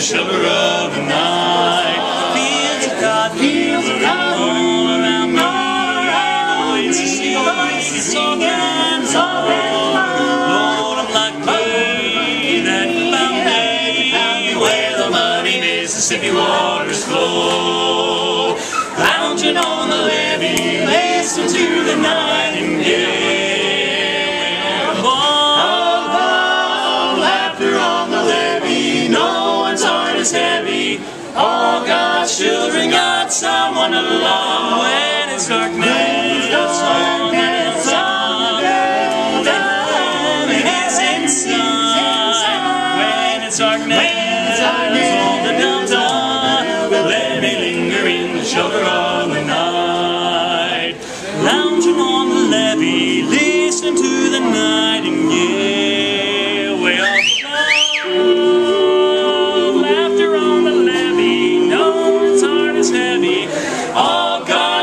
shelter of the night. Fields of cotton, fields of around me. The oasis, the oasis, song and song. Lord, I'm lucky that you found me where the muddy Mississippi waters flow. Lounging on the levee, listen to the nightingale. Is heavy. All God's children got someone to love when it's darkness. Song and song, time is inside. When it's let me linger in the shelter of the night. Lounging on the levee,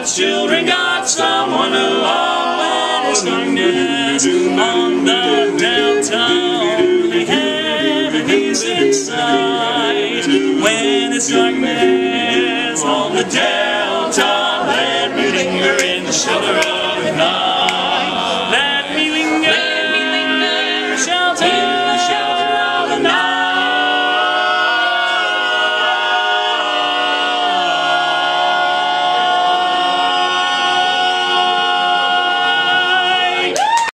God's children got someone to love when it's darkness on the downtown. Only heaven is in sight when it's darkness on the delta. Let me linger in the shelter of night.